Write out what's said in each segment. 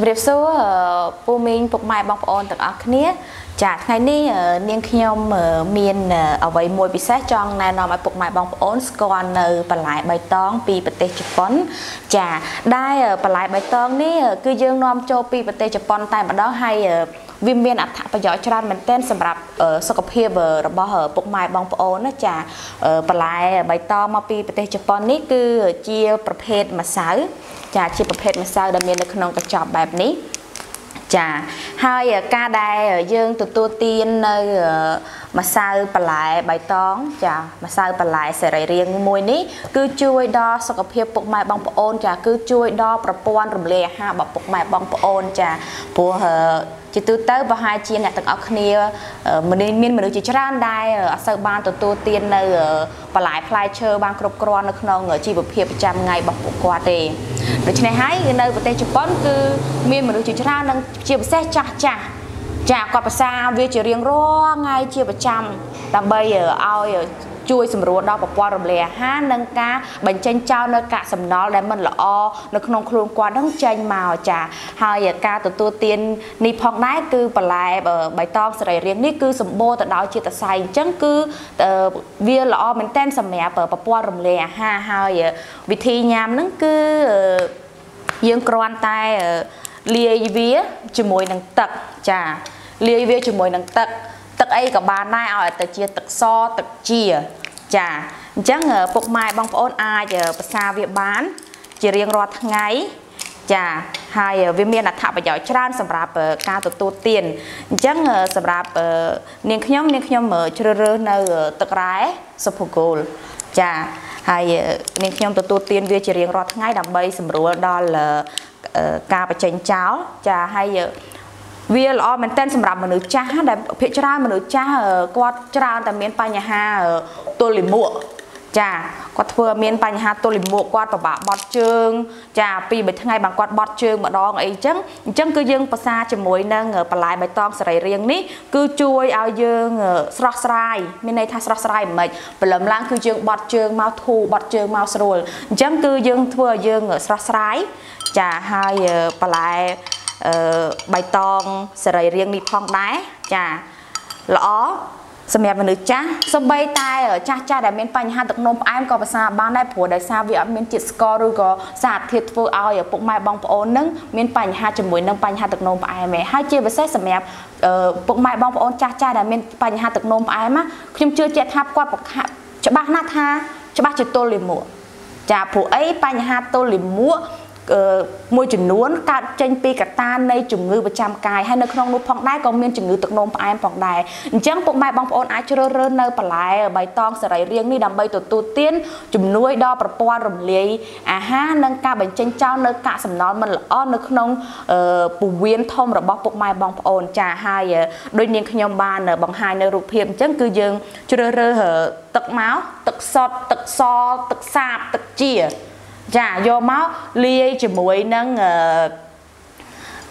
ជំរាបសួរពូមីងពុកម៉ែបងប្អូនទាំងអស់គ្នា ចាថ្ងៃនេះនាងខ្ញុំមានអ្វីមួយពិសេសចង់ណែនាំឲ្យពុកម៉ែបងប្អូនស្គាល់នៅបន្លែបៃតងពីប្រទេសជប៉ុន ចាដែលបន្លែបៃតងនេះគឺយើងនាំចូលពីប្រទេសជប៉ុនតែម្ដងហើយ វាមានអត្ថប្រយោជន៍ច្រើនមែនទែនសម្រាប់សុខភាពរបស់ពុកម៉ែបងប្អូនណាចាបន្លែបៃតងមកពីប្រទេសជប៉ុននេះគឺជាប្រភេទម្សៅចាជាប្រភេទម្សៅដែលមាននៅក្នុងកញ្ចប់បែបនេះចាហើយការដែលយើងទទួលទាននៅម្សៅបន្លែបៃតងចាម្សៅបន្លែសរីរាង្គមួយនេះគឺជួយដល់សុខភាពពុកម៉ែបងប្អូនចាគឺជួយដល់ប្រព័ន្ធរំលាយអាហាររបស់ពុកម៉ែបងប្អូនចាព្រោះ ជាទូទៅប្រហែលជាអ្នកទាំងអស់គ្នាមានមានមនុស្សជាច្រើនដែលអត់សូវបានទទួលទាននៅបន្លែផ្លែឈើបានគ្រប់គ្រាន់នៅក្នុងជីវភាពប្រចាំថ្ងៃរបស់ពួកគាត់ទេដូច្នេះហើយនៅប្រទេសជប៉ុនគឺមានមនុស្សជាច្រើននិងជាពិសេសចាស់ចាស់ចាគាត់ភាសាវាជារៀងរាល់ថ្ងៃជាប្រចាំដើម្បីឲ្យ ជួយសម្រួលដល់ប្រព័ន្ធរំលាយអាហារនិងការបញ្ចេញចោលនៅកាកសំណល់ដែលមិនល្អនៅក្នុងខ្លួនគាត់នឹងចេញមកចាហើយការទទួលទាននេះផងដែរគឺបន្លែបៃតងសរីរាង្គនេះគឺសម្បូរទៅដោយជាតិស័យអញ្ចឹងគឺវាល្អមែនទែនសម្រាប់ប្រព័ន្ធរំលាយអាហារហើយវិធីញ៉ាំហ្នឹងគឺយើងគ្រាន់តែលាយវាជាមួយនឹងទឹកចាលាយវាជាមួយនឹងទឹក ទឹកអីក៏បានដែរឲ្យតែជាទឹកសទឹកជាចាអញ្ចឹងពុកម៉ែបងប្អូនអាចភាសាវាបាន ជារៀងរាល់ថ្ងៃចាហើយវាមានអត្ថប្រយោជន៍ច្រើនសម្រាប់ការទទួលទានអញ្ចឹងសម្រាប់នាងខ្ញុំនាងខ្ញុំជ្រើសរើសនៅទឹករ៉ែសុភគោលចាហើយនាងខ្ញុំទទួលទានវាជារៀងរាល់ថ្ងៃដើម្បីសម្រួលដល់ការបញ្ចេញចោលចាហើយ វាល្អមែនទែនសម្រាប់មនុស្សចាស់ដែលភាគច្រើនមនុស្សចាស់គាត់ច្រើនតែមានបញ្ហាទល់លាមកចាគាត់ធ្វើមានបញ្ហាទល់លាមកគាត់ពិបាកបត់ជើង ចាពីរបីថ្ងៃបានគាត់បត់ជើងម្ដងអីចឹងអញ្ចឹងគឺយើងប្រសាជាមួយនឹងបន្លែបៃតងសរីរាង្គនេះគឺជួយឲ្យយើងស្រស់ស្រាយមានន័យថាស្រស់ស្រាយមិនព្រលឹមឡើងគឺយើងបត់ជើងមកធូរបត់ជើងមកស្រួលអញ្ចឹងគឺយើងធ្វើឲ្យយើងស្រស់ស្រាយចាហើយបន្លែអឺ បៃតងសរីរាង្គនេះផងដែរចាល្អសម្រាប់មនុស្សចាស់សំបីតែចាស់ចាស់ដែលមានបញ្ហាទឹកនោមផ្អែមក៏ភាសាបានដែរព្រោះដោយសារវាអត់មានជាតិស្ករឬក៏សារធាតុធ្វើឲ្យពុកម៉ែបងប្អូននឹងមានបញ្ហាជាមួយនឹងបញ្ហាទឹកនោមផ្អែមឯងហើយជាពិសេសសម្រាប់ពុកម៉ែបងប្អូនចាស់ចាស់ដែលមានបញ្ហាទឹកនោមផ្អែមខ្ញុំជឿជាក់ថាគាត់ច្បាស់ណាស់ថា ច្បាស់ជាទល់លាមកចាព្រោះអីបញ្ហាទល់លាមក មួយចំនួនកើតចេញពីកត្តានៃជំងឺប្រចាំកាយហើយនៅក្នុងនោះផងដែរក៏មានជំងឺទឹកនោមផ្អែមផងដែរអញ្ចឹងពុកម៉ែបងប្អូនអាចជ្រើសរើសនៅបន្លែបៃតងសរីរាង្គនេះដើម្បីទទួលទានជំនួយដល់ប្រព័ន្ធរំលាយអាហារនិងការបញ្ចេញចោលនៅកាកសំណល់មិនល្អនៅក្នុងពោះវៀនធំរបស់ពុកម៉ែបងប្អូនចាហើយដោយនាងខ្ញុំបានបង្ហាញនៅរូបភាពអញ្ចឹងគឺយើងជ្រើសរើសទឹកមកទឹកសុទ្ធទឹកសទឹកសាបទឹកជា ចាយកមកលាយជាមួយនឹងអឺ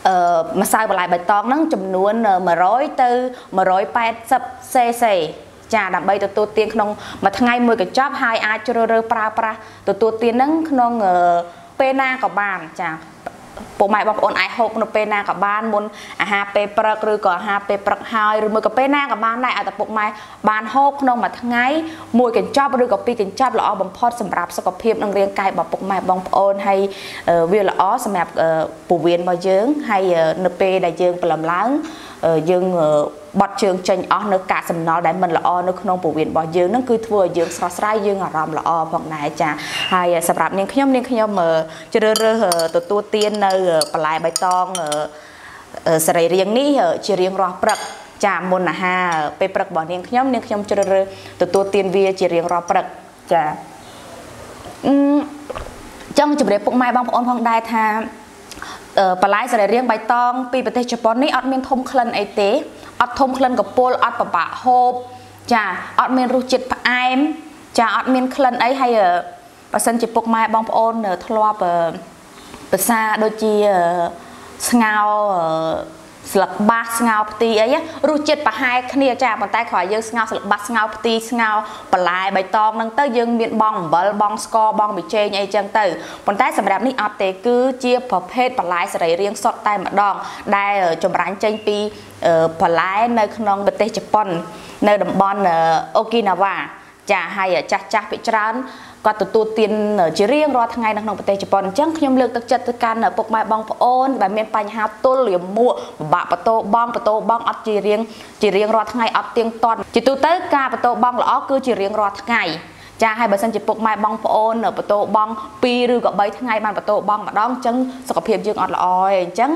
អឺម្សៅបន្លែបៃតងហ្នឹងចំនួន100ទៅ180 cc ចាដើម្បីទទួលទានក្នុងមួយថ្ងៃមួយកញ្ចប់ហើយអាចជ្រើសរើសប្រើប្រាស់ទទួលទានហ្នឹងក្នុងពេលណាក៏បានចា ពុកម៉ែបងប្អូនអាចហូបនៅពេលណាក៏បានមុនអាហារពេលព្រឹកឬក៏អាហារពេលព្រឹកហើយឬមួយក៏ពេលណាក៏បានដែរឲ្យតែពុកម៉ែបានហូបក្នុងមួយថ្ងៃមួយកញ្ចប់ឬក៏ពីរកញ្ចប់ល្អបំផុតសម្រាប់សុខភាពនិងរាងកាយរបស់ពុកម៉ែបងប្អូនហើយវាល្អសម្រាប់ពោះវៀនរបស់យើងហើយនៅពេលដែលយើងព្រលឹមឡើងយើងបត់ជើងចេញអស់នៅកាកសំណល់ដែលមិនល្អនៅក្នុងពោះវៀនរបស់យើងនឹងគឺធ្វើឲ្យយើងស្រស់ស្រាយយើងអារម្មណ៍ល្អផងដែរចាហើយសម្រាប់នាងខ្ញុំនាងខ្ញុំជ្រើសរើសទទួលទាននៅបន្លែបៃតងសរីរាង្គនេះជារៀងរាល់ព្រឹកចាមុនអាហារពេលព្រឹករបស់នាងខ្ញុំនាងខ្ញុំជ្រើសរើសទទួលទានវាជារៀងរាល់ព្រឹកចាអឺចង់ជម្រាបពុកម៉ែបងប្អូនផងដែរថា បន្លែសរីរាង្គបៃតងពីប្រទេសជប៉ុននេះអត់មានធំក្លិនអីទេអត់ធំក្លិនកពុលអត់ពិបាកហូបចាអត់មានរសជាតិផ្អែមចាអត់មានក្លិនអីហើយបើសិនជាពុកម៉ែបងប្អូនធ្លាប់ភាសាដូចជាស្ងោ ស្លឹកបាសស្ងោផ្ទីអីរសជាតិប្រហែលគ្នាចាប៉ុន្តែគ្រាន់យើងស្ងោស្លឹកបាសស្ងោផ្ទីស្ងោបន្លែបៃតងហ្នឹងទៅយើងមានបងអំបិលបងស្ករបងប៊ីចេងអីចឹងទៅប៉ុន្តែសម្រាប់នេះអត់ទេគឺជាប្រភេទបន្លែសរីរាង្គសុទ្ធតែម្ដង ដែលចម្រាញ់ចេញពីបន្លែនៅក្នុងប្រទេសជប៉ុន នៅតំបន់អូគីណាវ៉ាចាហើយចាស់ចាស់ពីច្រើន គាត់ទទួលទានជារៀងរាល់ថ្ងៃនៅក្នុងប្រទេសជប៉ុនអញ្ចឹងខ្ញុំលើកទឹកចិត្តទៅកាន់ពុកម៉ែបងប្អូនដែលមានបញ្ហាទល់លាមកពិបាកបតោបងបតោបងអត់ជារៀងជារៀងរាល់ថ្ងៃអត់ទៀងទាត់ជាទូទៅការបតោបងល្អគឺជារៀងរាល់ថ្ងៃចាហើយបើសិនជាពុកម៉ែបងប្អូនបតោបង2ឬក៏3ថ្ងៃបានបតោបងម្ដងអញ្ចឹងសុខភាពយើងអត់ល្អទេអញ្ចឹង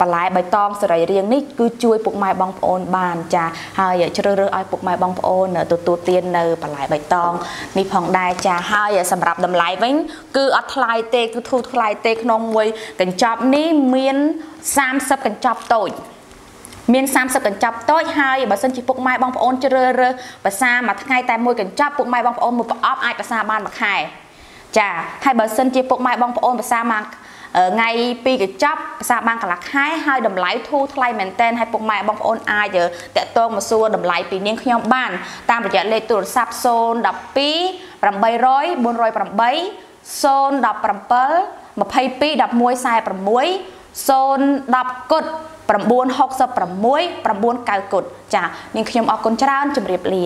បន្លែបៃតងសរីរាង្គនេះគឺជួយពុកម៉ែបងប្អូនបានចាហើយជ្រើសរើសឲ្យពុកម៉ែបងប្អូនទទួលទាននៅបន្លែបៃតងនេះផងដែរចាហើយសម្រាប់តម្លៃវិញ គឺអត់ថ្លៃទេគឺធូរថ្លៃទេក្នុងមួយកញ្ចប់នេះមាន30កញ្ចប់តូចមាន30កញ្ចប់តូចហើយបើសិនជាពុកម៉ែបងប្អូនជ្រើសរើសភាសាមួយថ្ងៃតែមួយកញ្ចប់ពុកម៉ែបងប្អូនមួយប្រអប់អាចភាសាបានមួយខែចាហើយបើសិនជាពុកម៉ែបងប្អូនភាសាមក ថ្ងៃពីកញ្ចប់ភាសាបានកន្លះខែហើយតម្លៃធូរថ្លៃមែនតែនហើយពុកម៉ែបងប្អូនអាចតាក់ទងមកសួរតម្លៃពីនាងខ្ញុំបាន តាមរយៈលេខទូរស័ព្ទ012 800 408 017 22 1146 010គុត966 990គុតចានាងខ្ញុំអរគុណច្រើនជម្រាបលា